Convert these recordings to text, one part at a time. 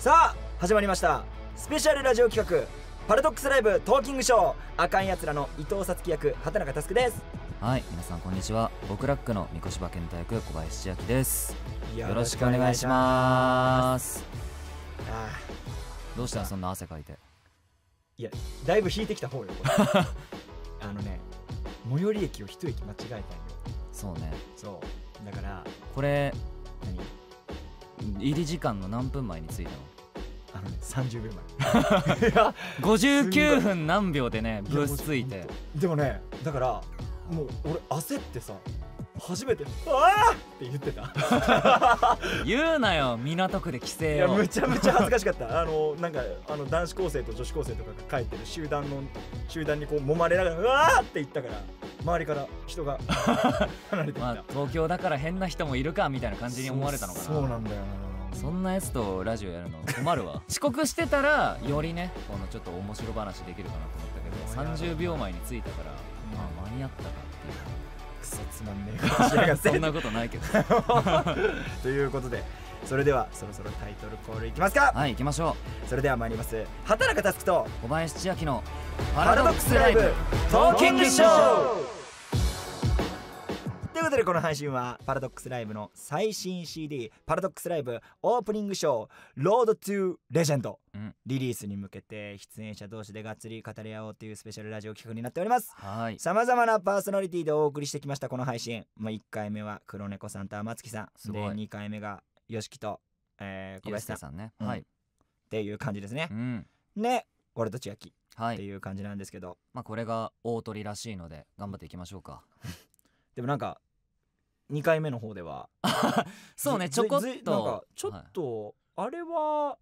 さあ始まりました。スペシャルラジオ企画パラドックスライブトーキングショー。あかんやつらの伊藤さつき役畑中佑です。はい皆さんこんにちは。僕ラックの三越馬健太役小林千秋です。よよろしくお願いします。すあ。どうした？そんな汗かいて。ーいやだいぶ引いてきた方よ あのね最寄り駅を一駅間違えたんよ。そうね。そう。だからこれ何？入り時間の何分前に着いたの？あのね30秒前。いや59分何秒でねブースついて。でもねだからもう俺焦ってさ初めて「ああ!」って言ってた。言うなよ港区で規い制をやむちゃむちゃ恥ずかしかった。あのなんかあの男子高生と女子高生とかが帰ってる集団の集団にこう揉まれながら「うわー!」って言ったから周りから人が 離れてまあ東京だから変な人もいるかみたいな感じに思われたのかな。そうそうなんだよな。そんなやつとラジオやるの？困るわ。遅刻してたらよりねこのちょっと面白話できるかなと思ったけど30秒前に着いたから、まあ間に合ったかっていうクソつまんねえ顔しやがって。そんなことないけど。ということでそれではそろそろタイトルコールいきますか。はい行きましょそれでは参ります。畑中佑とう小林千秋のパパラドックスライブ。トーキングショーということでこの配信はパラドックスライブの最新 CD パラドックスライブオープニングショーロードトゥレジェンド。うん。リリースに向けて出演者同士でがっつり語り合おうというスペシャルラジオ企画になっております。はい。さまざまなパーソナリティでお送りしてきましたこの配信、まあ、1回目は黒猫さんと天月さん。ですごい。2回目が YOSHIKI と、えー、小小林さん。さんね、うん。はい。ていう感じですね。う、ん。ね俺と千秋。ってはいいう感じなんですけど、まあこれが大鳥らしいので頑張っていきましょうかでもなんか2回目の方では。そうねずちょこっずなんかとちょっと、あれは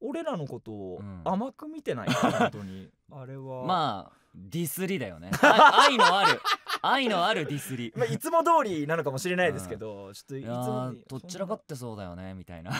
俺らのことをうん。甘く見てないか本当に。あれは。まあディスりだよね。あ愛のある。愛のあるディスりまあ、いつも通りなのかもしれないですけど、ちょっといつもーどっちらかってそうだよねみたいな。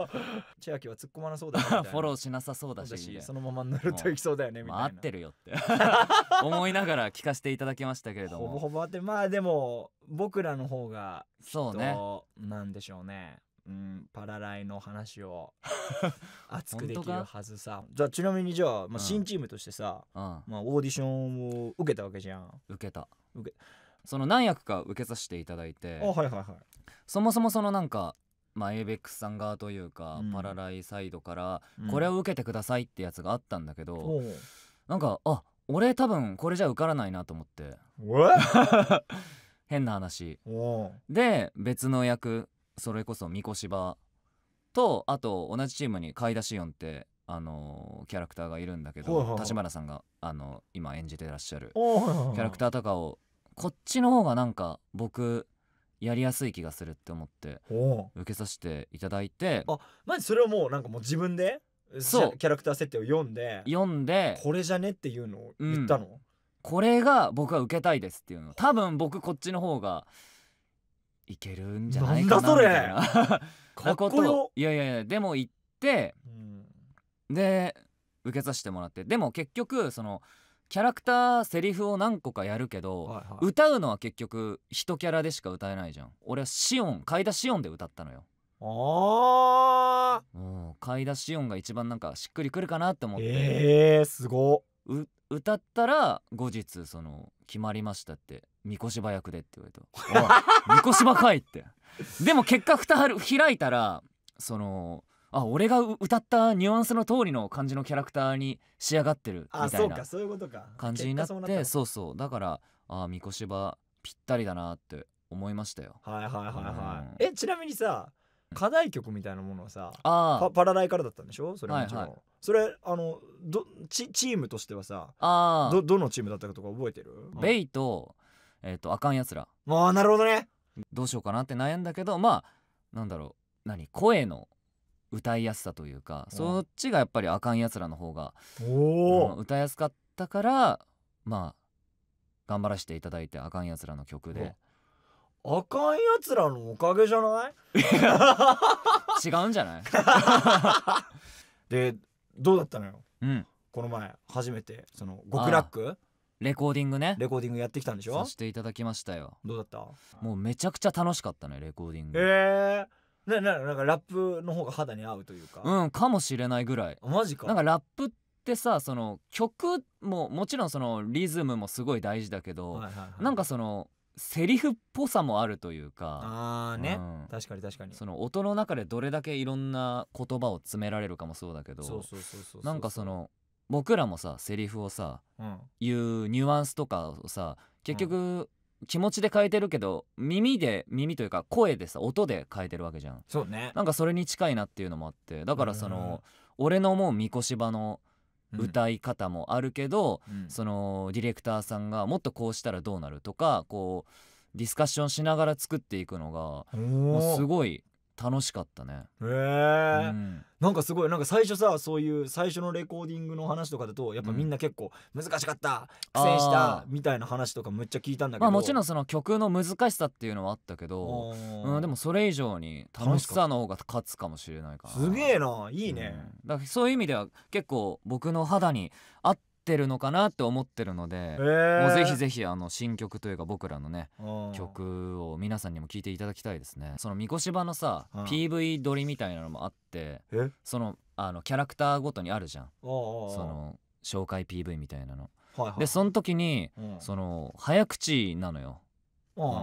千秋は突っ込まなそうだフォローしなさそうだし。そのまま乗るといきそうだよねみたいな、まあ合ってるよって。思いながら聞かせていただきましたけれどほぼもほぼ合ってる。まあでも僕らの方がそうね。となんでしょうねうん、パラライの話を 熱くできるはずさ。じゃあちなみにじゃあ、まあ、うん。新チームとしてさ、うん。まあ、オーディションを受けたわけじゃん。あ受けた。受けその何役か受けさせていただいてはいはいはい。そもそもそのなんかまあ ABEX さん側というか、うん。パラライサイドからうん。これを受けてくださいってやつがあったんだけど、おう。なんかあ俺多分これじゃ受からないなと思って。変な話。で別の役それこそ三越場とあと同じチームに買い出しヨンってあのーキャラクターがいるんだけど立花さんがあの今演じてらっしゃるキャラクターとかをこっちの方がなんか僕やりやすい気がするって思って受けさせていただいてあマジそれをもうなんかもう自分でそう。キャラクター設定を読んで読んでこれじゃねっていうのを言ったの、これが僕は受けたいですっていうの。多分僕こっちの方がいけるんじゃないかなみたいな。かっここと。よいやいやいやでも行ってうん。で受けさせてもらって。でも結局そのキャラクターセリフを何個かやるけど、はいはい。歌うのは結局一キャラでしか歌えないじゃん。俺はシオン買い出しオンで歌ったのよ。あもう買い出しオンが一番なんかしっくりくるかなって思ーって、えー、すごう歌ったら後日その決まりましたって三越場役でって言われた「おい三越場かい!」って。でも結果蓋開いたらそのあ俺がう歌ったニュアンスの通りの感じのキャラクターに仕上がってるみたいうなあそかそういうことか。感じになってそうそうだからあ三越場ぴったりだなって思いましたよ。はいはいはいはい、うん。えちなみにさ課題曲みたいなものはさあパパラライからだったんでしょ？それはもちろん、はいはいそれあのどチチームとしてはさどどのチームだったかとか覚えてる？ベイとえっ、とあかんやつら。ああなるほどね。どうしようかなって悩んだけどまあなんだろう。何？声の歌いやすさというかうん。そっちがやっぱりあかんやつらの方が、うん歌いやすかったからまあ頑張らせていただいてあかんやつらの曲であかんやつらのおかげじゃない？違うんじゃない？でどうだったのよ？うん。この前初めて。その極楽？レコーディングね。レコーディングやってきたんでしょ？させていただきましたよ。どうだった？もうめちゃくちゃ楽しかったねレコーディング。えー、なななんかラップの方が肌に合うというか、うんかもしれないぐらい。マジか。なんかラップってさその曲ももちろんそのリズムもすごい大事だけど、はいはいはい。なんかそのセリフっぽさもあるというかあーね、うん。確かに確かに。その音の中でどれだけいろんな言葉を詰められるかもそうだけどそうそうそうそうなんかその僕らもさセリフをさうん。言うニュアンスとかをさ結局気持ちで変えてるけど耳で耳というか声でさ音で変えてるわけじゃん。そうね。なんかそれに近いなっていうのもあってだからその俺の思うみこしばの歌い方もあるけど、うん。そのディレクターさんがもっとこうしたらどうなるとかこうディスカッションしながら作っていくのがもうすいごい楽しかったね。へえ、うん。なんかすごいなんか最初さそういう最初のレコーディングの話とかだとやっぱみんな結構難しかった、苦戦したみたいな話とかむっちゃ聞いたんだけど。まあもちろんその曲の難しさっていうのはあったけど、うん、でもそれ以上に楽しさの方が勝つかもしれないかな。すげえないいね、うん。だからそういう意味では結構僕の肌に合ってるのかなって思ってるので、へえもうぜひぜひあの新曲というか僕らのねうん。曲を皆さんにも聴いていただきたいですね。そのみこしばのさ、うん。PV 撮りみたいなのもあってえ？そのあのキャラクターごとにあるじゃん。そその紹介 PV みたいなの。はいはいでその時にうん。その早口なのよ。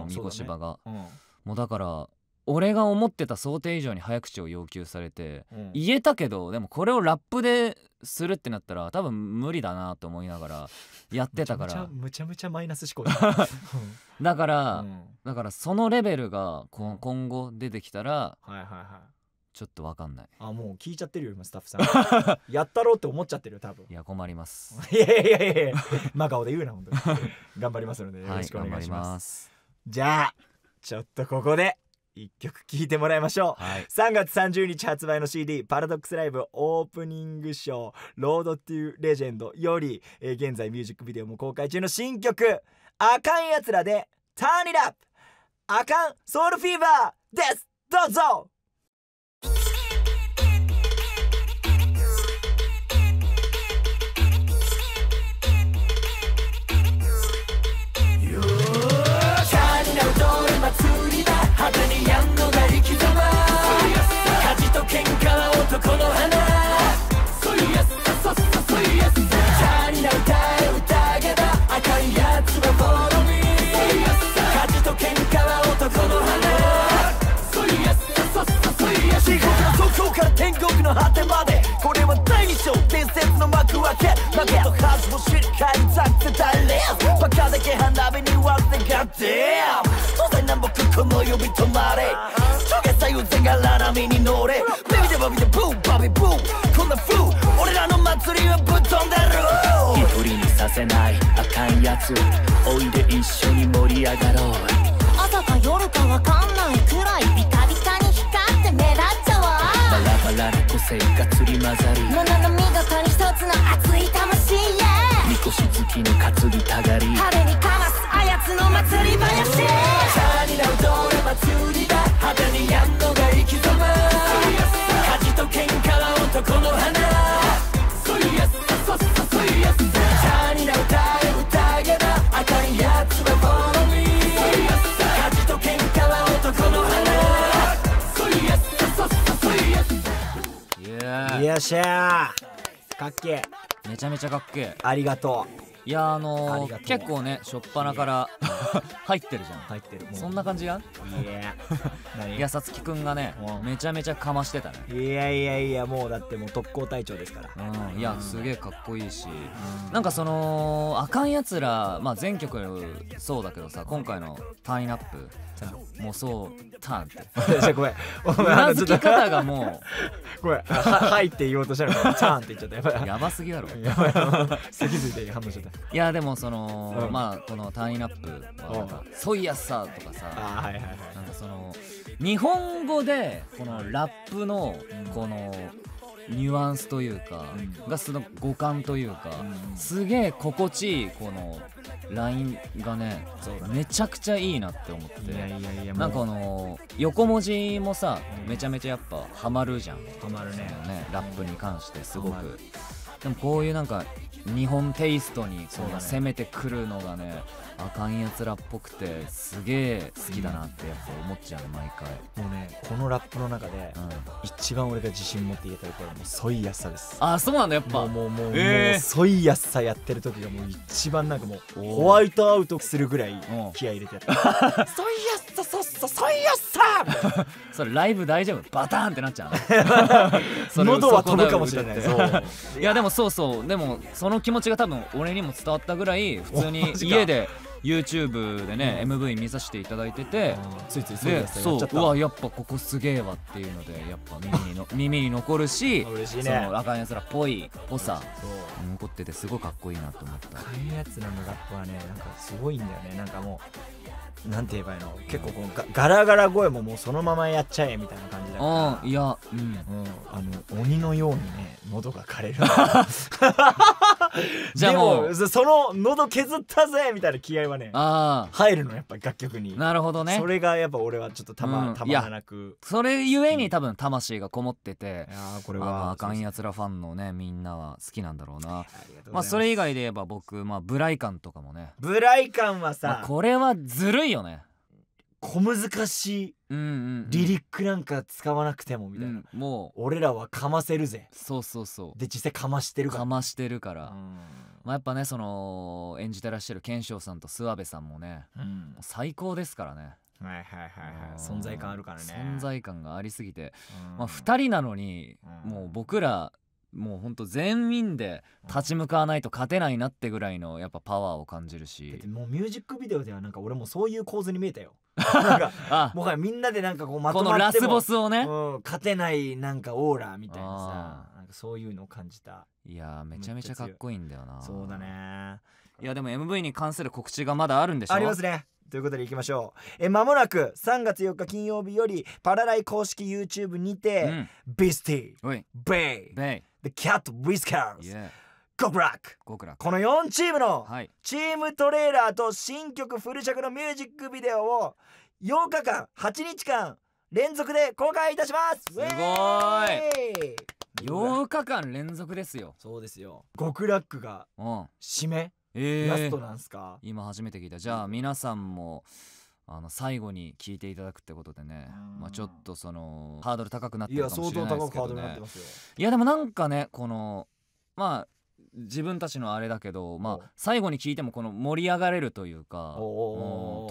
みこしばが、そうだね。もうだから俺が思ってた想定以上に早口を要求されてうん。うん言えたけどでもこれをラップでするってなったら多分無理だなと思いながらやってたから。むちゃむちゃマイナス思考だ。だから、うん。だからそのレベルがこ今後出てきたらはいはいはい。ちょっと分かんない。あもう聞いちゃってるよ今スタッフさん。やったろうって思っちゃってるよ多分。いや困ります。いやいやいやいや真顔で言うな本当に。頑張りますのでよはいろしくお願いします,、ます。じゃあちょっとここで一曲聴いてもらいましょう。はい。3月30日発売の CD パラドックスライブオープニングショー「ロードトゥレジェンド」より、えー現在ミュージックビデオも公開中の新曲「あかんやつら」で「ターンイップ」「あかんソウルフィーバー」です。どうぞ果てまでこれは第二章伝説の幕開け負けと恥もしっかりざってたレーバカだけ花火に割ってガッデー東西南北この呼び止まれがに乗れないやつ。おいで一緒に盛り上がろう。朝か夜かわかんない。くらい。ビカビカに光って目立っちゃう。わバラバラな個性が釣り混ざり。ものの見事に一つの熱い魂へ。みこし好きの担ぎたがり。派手にかます。あやつの祭り林チャーになるどれ祭りだ。派手にやんのがしゃーかっけえ。ーめちゃめちゃかっけえ。ありがといやああのー結構ね初っ端から 入ってるじゃん。う入ってる。そんな感じやん？いや何？いやさつきくんがねう。んめちゃめちゃかましてたね。いやいやいやもうだってもう特攻隊長ですから。うんいやすげえかっこいいし。なんかそのあかんやつらまあ全曲そうだけどさ今回のターンアップもうそうターンって。ごめん。おう前なずき方がもごめん。ははいって言おうとしたのにチャーンって言っちゃった。やばい。うやばすぎだろ。やばい。あの脊髄で反応しちゃった。いやでもその、うん。まあこのターンアップはなんか「そういやさ」とかさあーはいはいはい。なんかその日本語でこのラップのこのニュアンスというかうがその五感というかすげえ心地いいこのラインがねめちゃくちゃいいなって思っいやていやいやなんかあもの横文字もさうん。めちゃめちゃやっぱハマるじゃん。う止まるね。ねラップに関してすごく。でもこういうなんか日本テイストにこう攻めてくるのがねあかんやつらっぽくてすげえ好きだなってやっぱ思っちゃうね毎回、もうねこのラップの中でうん、一番俺が自信持って言えたことはもうソイやすさです。あそうなんだやっぱ。もうもうもう,、えー。もうソイやすさやってる時がもう一番なんかもうホワイトアウトするぐらいん気合い入れてやった。ソイやすさそっさソイやすさそれライブ大丈夫バターンってなっちゃうそれ喉は飛ぶかもしれないいやでもそうそうでもその気持ちが多分俺にも伝わったぐらい普通に家で YouTube でね、MV 見させていただいてて、ついついソイでそううわやっぱここすげえわっていうのでやっぱ耳にの 耳に残るし嬉しいね。その赤いやつらっぽいぽさそう。残っててすごいかっこいいなと思った。ああいうやつらのラップはね。なんかすごいんだよね。なんかもうなんて言えばいいの？結構このガガラガラ声ももうそのままやっちゃえみたいな感じだから。うんいやうん。うん、あの鬼のようにね喉が枯れる。じゃあもう。でそその喉削ったぜみたいな気合はねあ入るのやっぱ楽曲に。あなるほどね。それがやっぱ俺はちょっとたま,、うん。たまらなく。それゆえに多分魂がこもってていやーこれあはあかんやつらファンのねみんなは好きなんだろうな。まあそれ以外で言えば僕まあブライカンとかもね。ブライ感はまさあ、これはずるいよね。小難しいリリックなんか使わなくてもみたいな、うんもう。俺らはかませるぜ。そうそうそう。で実際かましてるから。かましてるから、うん。まあ、やっぱねその演じてらっしゃる賢章さんと諏訪部さんもねうん。最高ですからね。はいはいはいはい。うん。存在感あるからね。存在感がありすぎて、うん。まあ、2人なのに、うん。もう僕らもうほんと全員で立ち向かわないと勝てないなってぐらいのやっぱパワーを感じるし。てもうミュージックビデオではなんか俺もそういう構図に見えたよ。なんかあ。もはやみんなでなんかこうまとこまってものラスボスをね、うん、勝てないなんかオーラみたいなあさなんかそういうのを感じた。いやーめちゃめちゃかっこいいんだよなそうだねいやでも MV に関する告知がまだあるんでしょ？ありますねということでいきましょう。え間もなく3月4日金曜日よりパラライ公式 YouTube にうて、ん。ビスティベイ。ベ The Cat Whiskers. イイエゴクラック。この4チームのはい。チームトレーラーと新曲フル尺のミュージックビデオを8日間8日間連続で公開いたします!すごい。い8日間連続ですよ。そうですよ。極ラックがうん。締め、えー。ラストなんすか？今初めて聞いた。じゃあ皆さんもあの最後に聞いていただくってことでね。うんまあちょっとそのハードル高くなっていやるかもしれ相当高くハーないですけどねドルになってますよ。いやでもなんかねこのまあ自分たちのあれだけどまおあ最後に聞いてもこの盛り上がれるというか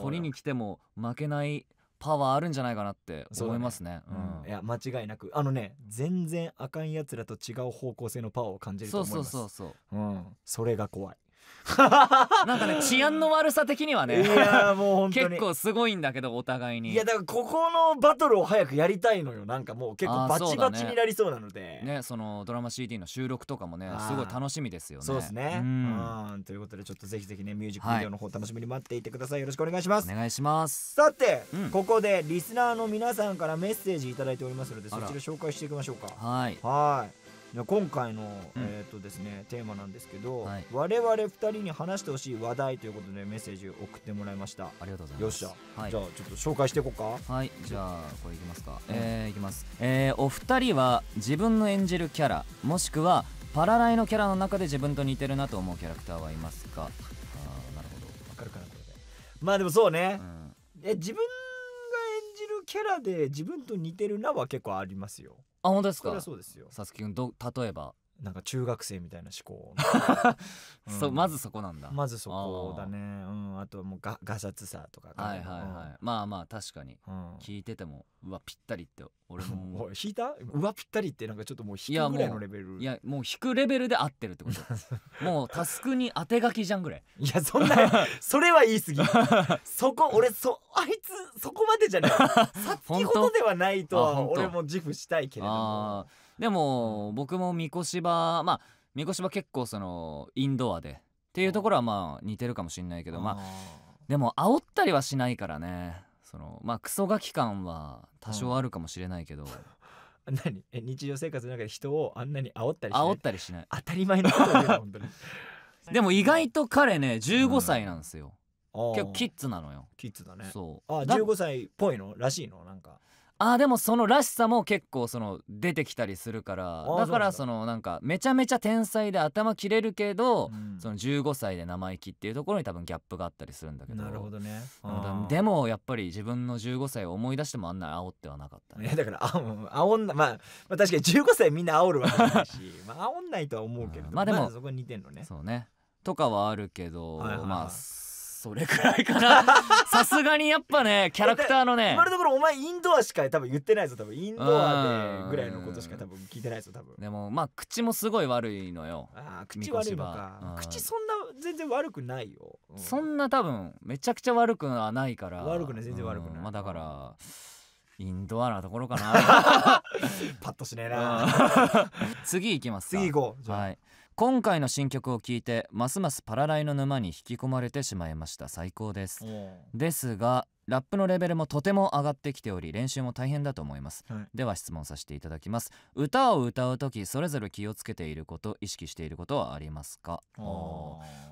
取りに来ても負けないパワーあるんじゃないかなって思いますね。うん。いや間違いなく。あのね全然あかんやつらと違う方向性のパワーを感じるとそう思います。そうそうそう。うん、それが怖い なんかね治安の悪さ的にはねいやーもう本当に。結構すごいんだけどお互いに。いやだからここのバトルを早くやりたいのよ。なんかもう結構バチバチになりそうなので。ねそのドラマ CD の収録とかもねすごい楽しみですよね。そうですね、ううん。ん、ということでちょっとぜひぜひねミュージックビデオの方楽しみに待っていてください、よろしくお願いします。お願いします。さて、うん。ここでリスナーの皆さんからメッセージいただいておりますのでそちら。紹介していきましょうか。はい。はい今回の、うん。えっ、とですねテーマなんですけど、はい。我々二人に話してほしい話題ということでメッセージを送ってもらいました。ありがとうございます。よっしゃ、はい。じゃあちょっと紹介していこうか。はい。じゃあこれいきますか、えー、いきます。えー、お二人は自分の演じるキャラもしくはパラライのキャラの中で自分と似てるなと思うキャラクターはいますか？あーなるわかるかなこれでまあでもそうね。ほ、ど、うん、え自分が演じるキャラで自分と似てるなは結構ありますよあ本当ですそれかはそうですよ。さつきくんど例えば、なんか中学生みたいな思考。うん。そうまずそこなんだ。まずそこだね。うん。あとはもうガガサツさとかはいはいはい。まあまあ確かに。うん。うん聞いててもうわぴったりって俺も もおい引いた？うわぴったりってなんかちょっともう引くぐらいのレベル。ういやもう引くレベルで合ってるってこと。もうタスクに当て書きじゃんぐらい。いやそんなそれは言い過ぎ。そこ俺そあいつそこまでじゃない。さっきほどではないとは俺も自負したいけれどあもーでも僕も三越芝まあ三越芝結構そのインドアでっていうところはまあ似てるかもしれないけどまあでも煽ったりはしないからね。そのまあクソガキ感は多少あるかもしれないけど。あ 何？え日常生活の中で人をあんなに煽ったりしない？煽ったりしない。当たり前のこと言うな本当に。でも意外と彼ね15歳なんですよ、結構キッズなのよ。キッズだね。そう。あだ15歳っぽいの？らしいの？なんかあーでもそのらしさも結構その出てきたりするからーだ。からそそのなんかめちゃめちゃ天才で頭切れるけど、うん。その15歳で生意気っていうところに多分ギャップがあったりするんだけどなるほどね。でもやっぱり自分の15歳を思い出してもあんな煽ってはなかったね。ね、だからあもう煽んな、まあ、まあ確かに15歳みんな煽るわけじゃないしまあ煽んないとは思うけれどうんまあでもそこに似てんのね。そうね。とかはあるけど、はいはいはい。まあそれくらいかな。さすがにやっぱねキャラクターのね。今のところお前インドアしか多分言ってないぞ多分。インドアでぐらいのことしか多分聞いてないぞ多分。でもまあ口もすごい悪いのよ。ああ口悪いのか。口そんな全然悪くないよ、うそんな多分めちゃくちゃ悪くはないから。悪くない全然悪くない。うん。まあだからインドアなところかな。パッとしねえな。うん。次行きますか。次行こうじゃあ。はい今回の新曲を聴いてますますパラライの沼に引き込まれてしまいました。最高です。ですがラップのレベルもとても上がってきており練習も大変だと思います、はい。では質問させていただきます。歌を歌う時それぞれ気をつけていること意識していることはありますか？あ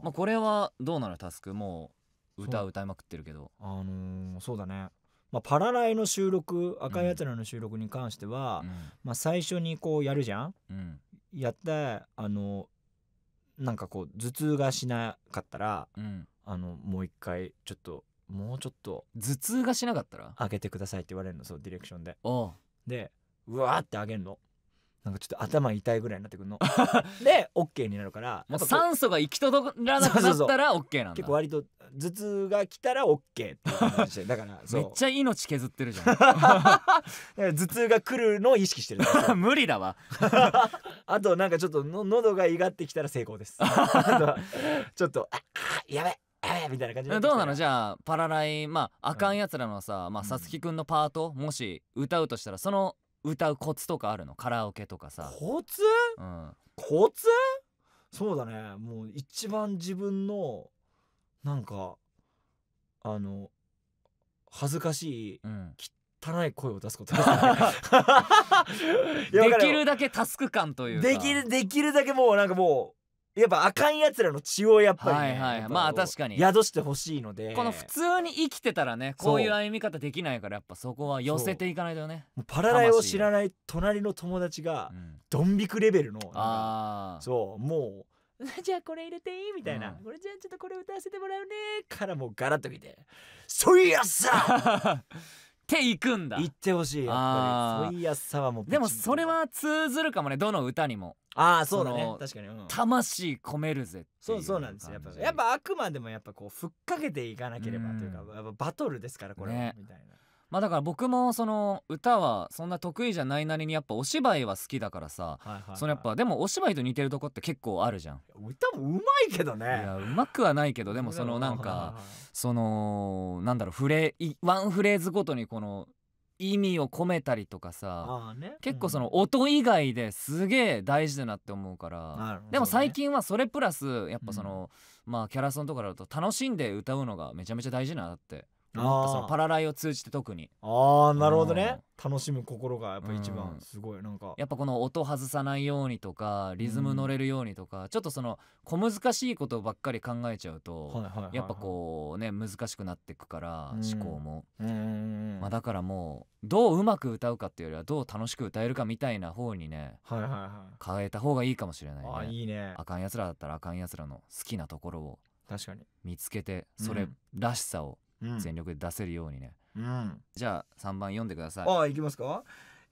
まあこれはどうなのタスク？もう歌歌いまくってるけど。あのーそうだね。まあパラライの収録赤いやつらの収録に関しては、うん。まあ最初にこうやるじゃん？うん。やってあのなんかこう頭痛がしなかったらうん。あのもう一回ちょっともうちょっと頭痛がしなかったら？上げてくださいって言われるのそうディレクションで。でうわーって上げるのなんかちょっと頭痛いぐらいになってくるの。で OK になるからもう酸素が行き届らなくなったら OK なんだ。結構割と頭痛が来たら OK っていう感じでだから めっちゃ命削ってるじゃ だから頭痛が来るのを意識してる無理だわ。あとなんかちょっとの喉がいがってきたら成功です。ちょっとああやべやべみたいな感じどうなの？じゃあパラライまああかんやつらのさまあうんさつきくんのパートもし歌うとしたらその歌うコツとかあるの？カラオケとかさ。コツ？うん。コツ？そうだね。もう一番自分のなんかあの恥ずかしいうん。汚い声を出すこと できるだけタスク感というか。できるできるだけもうなんかもうやっぱあかんやつらの血をやっぱり、ねはいはい。まあ確かに。宿してほしいので。この普通に生きてたらねこういう歩み方できないからやっぱそこは寄せていかないとね。パラライを知らない隣の友達がうん。ドン引くレベルのなんかああそうもう じゃあこれ入れていい？みたいな、うん。これじゃあちょっとこれ歌わせてもらうねからもうガラッときて「そういやさ!っていくん」だ。言ってほしいやっぱり「そういやさ」はもうでもそれは通ずるかもねどの歌にもああそうだね。確かに、うん。魂込めるぜっそうそうなんですよ。やっぱやっぱあくまでもやっぱこうふっかけていかなければというか、うん。やっぱバトルですからこれは、ね。みたいな。まあだから僕もその歌はそんな得意じゃないなりにやっぱお芝居は好きだからさはいはいはい。そのやっぱでもお芝居と似てるとこって結構あるじゃん。歌もうまいけどね。いやうまくはないけどでもそのなんかそのなんだろうフレいワンフレーズごとにこの意味を込めたりとかさね。結構その音以外ですげえ大事だなって思うからうんでも最近はそれプラスやっぱそのまあキャラソンとかだと楽しんで歌うのがめちゃめちゃ大事だなってそのパラライを通じて特に。ああなるほどね。楽しむ心がやっぱ一番うんすごいなんか。やっぱこの音外さないようにとかリズム乗れるようにとかちょっとその小難しいことばっかり考えちゃうとはいはいはいはい。やっぱこうね難しくなってくからうん。思考も。うんうんうんまあだからもうどううまく歌うかっていうよりはどう楽しく歌えるかみたいな方にねはいはいはい。変えた方がいいかもしれないああねいいね。あかんやつらだったらあかんやつらの好きなところを確かに。見つけてそれうんらしさをうん全力で出せるようにね。うん。じゃあ3番読んでください。ああいきますか？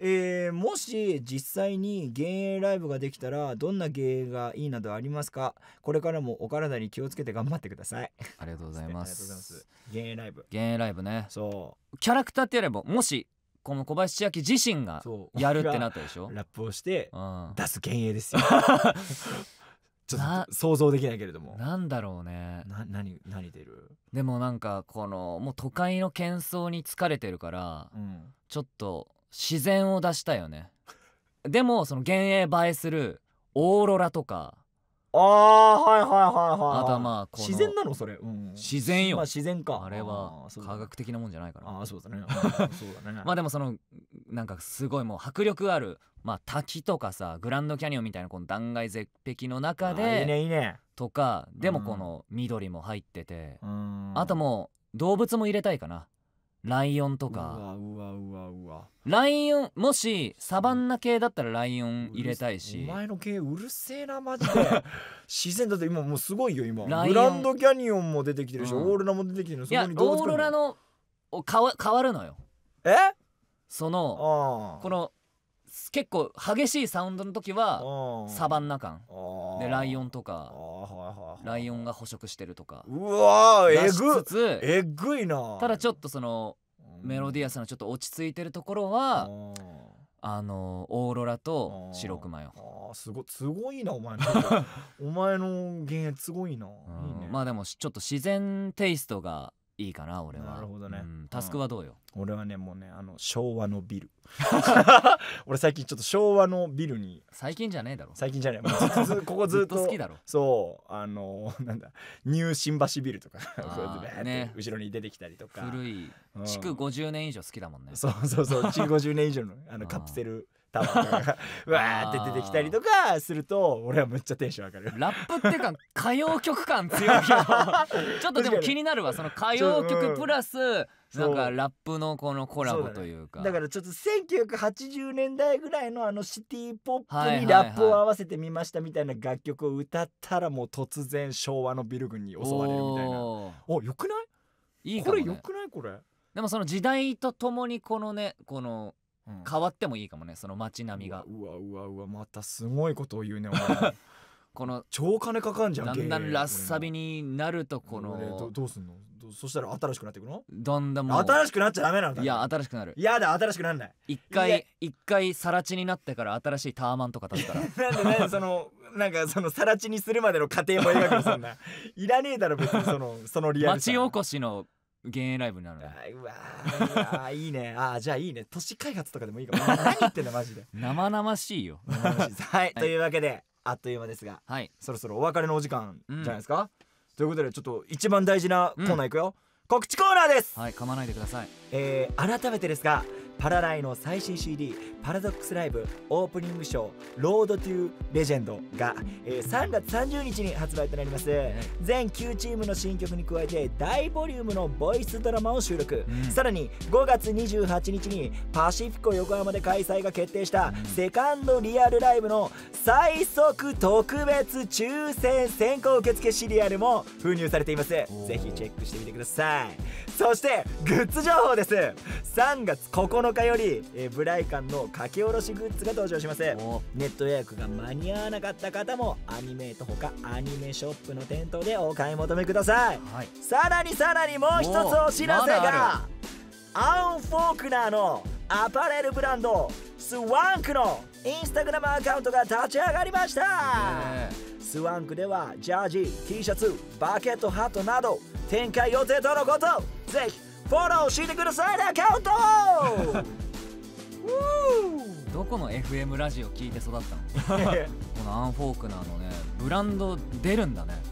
えー、もし実際に幻影ライブができたらどんな芸がいいなどありますか？これからもお体に気をつけて頑張ってください。ありがとうございます。す。幻影ライブ。幻影ライブね。そキャラクターってやればもしこの小林千秋自身がやるってなったでしょ？ラップをしてうん。出す幻影ですよ ちょなっと想像できないけれども。なんだろうね。な何何出る？でもなんかこのもう都会の喧騒に疲れてるからうん。ちょっと自然を出したいよね。でもその幻影映えするオーロラとか。ああはいはいはいはいあとはまあ自然なの？それ、うん。自然よ。まあ自然か。あれは科学的なもんじゃないから。ああそうだね。うん。そうだね。まあでもそのなんかすごいもう迫力あるまあ滝とかさグランドキャニオンみたいなこの断崖絶壁の中あーいいでねいいね。とかでもうん。この緑も入っててうん。あともう動物も入れたいかな。ライオンとうかわうわうわうわ。ライオンもしサバンナ系だったらライオン入れたいし。お前の系うるせえなマジで。自然だって今もうすごいよ今。グランドキャニオンも出てきてるし、うん。オーロラも出てきてるいやオーロラのお変わ変わるのよ。え？そのこの結構激しいサウンドの時はサバンナ感。でライオンンとか。ンライオンが捕食してるとか。うわーえぐえぐいな。ただちょっとそのメロディアスなちょっと落ち着いてるところはあのオーロラと白熊よ。あーすごすごいなお前の。お前の幻影すごいな、うん いいね。まあでもちょっと自然テイストがいいかな俺は。なるほどね。うん。タスクはどうよ？俺はねもうねあの昭和のビル。俺最近ちょっと昭和のビルに。最近じゃねえだろ。最近じゃないもうここずずっと好きだろ。そう。あのなんだ。ニュー新橋ビルとか。こうやって後ろに出てきたりとか。古い。うん。築50年以上好きだもんね。そうそうそう。築50年以上のあのカプセルタワーがわーって出てきたりとかすると俺はむっちゃテンション上がるラップっていうか歌謡曲感強いけど ちょっとでも気になるわ。その歌謡曲プラスなんかラップのこのコラボというか。だからちょっと1980年代ぐらいのあのシティポップにラップを合わせてみましたみたいな楽曲を歌ったらもう突然昭和のビル群に襲われるみたいな。およくない？いいかもね。これよくない？これ、でもその時代とともにこのねこのうん変わってもいいかもねその街並みが。うわうわうわまたすごいことを言うねお前。この超金かかんじゃんだんだん芸ラッサビになるとこのどうすんの？どそしたら新しくなっていくの？だんだんもう新しくなっちゃダメなんだ。いや新しくなる。やだ新しくなんない。一回一回更地になってから新しいタワマンとか建つから。なんでなんでそのなんかそのさら地にするまでの過程も描くのそんな。いらねえだろ別にそのそのリアルさ。町おこしの幻影ライブになるの？あーうわーいいね。あーじゃあいいね。都市開発とかでもいいかも。何言ってんだマジで。生々しいよ。はい、というわけであっという間ですがはい。そろそろお別れのお時間じゃないですか、ということでちょっと一番大事なコーナーいくよ、告知コーナーです、はい噛まないでください。えー改めてですがパラライの最新 CD「パラドックスライブオープニングショーロードトゥレジェンドが」えー3月30日に発売となります。全9チームの新曲に加えて大ボリュームのボイスドラマを収録、うん。さらに5月28日にパシフィコ横浜で開催が決定したセカンドリアルライブの最速特別抽選先行受付シリアルも封入されています。ぜひチェックしてみてください。そしてグッズ情報です。3月9日より、えーブライカンの書き下ろしグッズが登場します。おネット予約が間に合わなかった方もアニメートほかアニメショップの店頭でお買い求めください。はい。さらにさらにもう一つお知らせがアンフォークナーのアパレルブランド SWANK のインスタグラムアカウントが立ち上がりました。ね SWANK ではジャージ T シャツバケットハットなど展開予定とのこと。ぜひフォローしてくださいねアカウント！どこの FM ラジオ聞いて育ったの？このアンフォークナーのね。ブランド出るんだね。い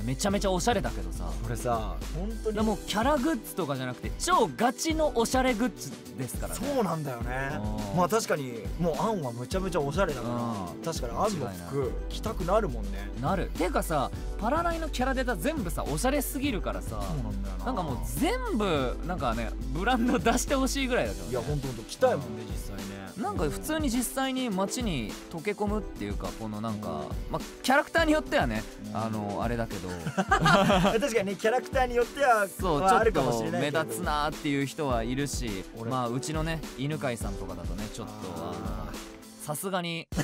やめちゃめちゃおしゃれだけどさ。これさ本当にでもキャラグッズとかじゃなくて超ガチのおしゃれグッズですからね。そうなんだよね。うん。まあ確かにもうアンはむちゃむちゃおしゃれだからうん。確かにアンの服着たくなるもんね。なる。ていうかさパラライのキャラデータ全部さおしゃれすぎるからさそうなんだよな。なんかもう全部なんかねブランド出してほしいぐらいだけど、ね、いやほんとほんと着たいもんね実際ね。なんか普通に実際に街に溶け込むっていうかこのなんか、まあ、キャラクターによってはねあのあれだけど 確かにねキャラクターによってはそうちょっはあるかもしとれないけど目立つなーっていう人はいるし俺まあうちのね犬飼さんとかだとねちょっとああのさすがに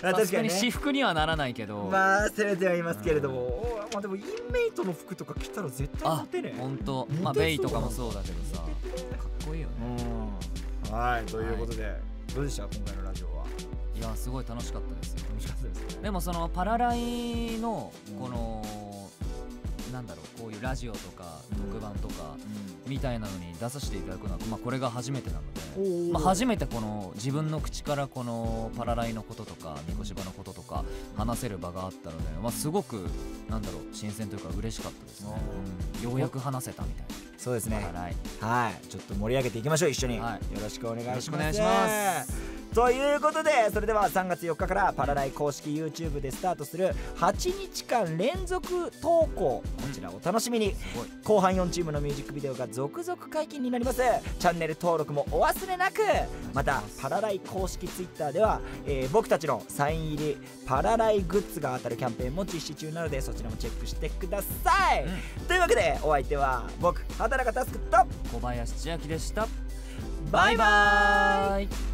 確かに私ね服にはならないけど、まあ攻めてはいますけれども。おまあでもインメイトの服とか着たら絶対モあテね。ほんとモテそうまあベイとかもそうだけどさ。かっこいいよね。うん。はいということでどうでした？今回のラジオはいやすごい楽しかったですよ。楽しかったです。ねでもそのパラライのこの、なんだろうこういうラジオとか特番とかみたいなのに出させていただくのは、まあ、これが初めてなので、まあ、初めてこの自分の口からこのパラライのこととかニコシバのこととか話せる場があったので、まあ、すごくなんだろう新鮮というか嬉しかったですね、うん。ようやく話せたみたいな。そうですね。はい。ちょっと盛り上げていきましょう一緒に、はい。よろしくお願いしますということでそれでは3月4日からパラライ公式 YouTube でスタートする8日間連続投稿こちらお楽しみにごい後半4チームのミュージックビデオが続々解禁になります。チャンネル登録もお忘れなく。またパラライ公式 Twitter では、えー僕たちのサイン入りパラライグッズが当たるキャンペーンも実施中なのでそちらもチェックしてください、というわけでお相手は僕畑中佑と小林千秋でした。バイバイ